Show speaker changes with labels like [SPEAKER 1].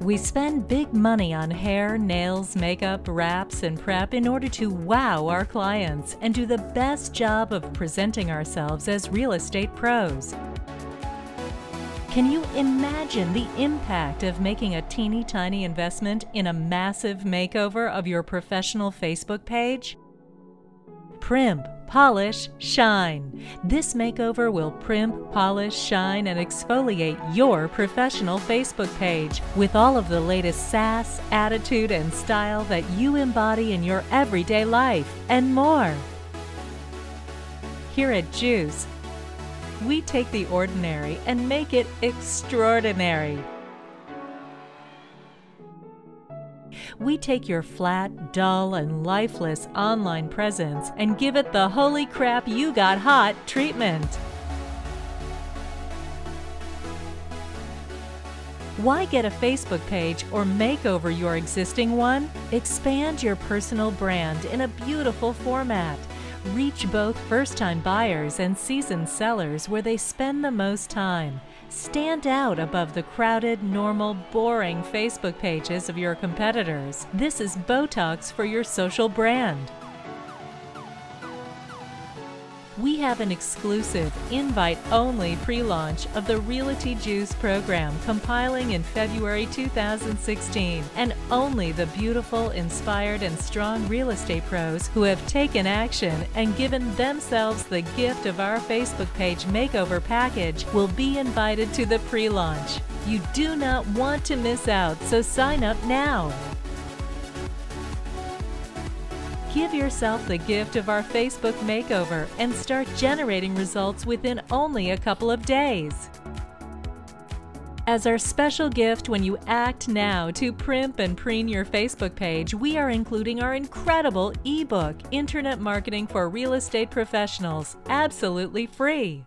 [SPEAKER 1] We spend big money on hair, nails, makeup, wraps, and prep in order to wow our clients and do the best job of presenting ourselves as real estate pros. Can you imagine the impact of making a teeny tiny investment in a massive makeover of your professional Facebook page? Primp, polish, shine. This makeover will primp, polish, shine, and exfoliate your professional Facebook page with all of the latest sass, attitude, and style that you embody in your everyday life, and more. Here at Juice, we take the ordinary and make it extraordinary. We take your flat, dull, and lifeless online presence and give it the holy crap you got hot treatment. Why get a Facebook page or make over your existing one? Expand your personal brand in a beautiful format. Reach both first time buyers and seasoned sellers where they spend the most time. Stand out above the crowded, normal, boring Facebook pages of your competitors. This is Botox for your social brand. We have an exclusive, invite only pre launch of the Realty Juice program compiling in February 2016. And only the beautiful, inspired, and strong real estate pros who have taken action and given themselves the gift of our Facebook page makeover package will be invited to the pre launch. You do not want to miss out, so sign up now. Give yourself the gift of our Facebook makeover and start generating results within only a couple of days. As our special gift when you act now to primp and preen your Facebook page, we are including our incredible ebook, Internet Marketing for Real Estate Professionals, absolutely free.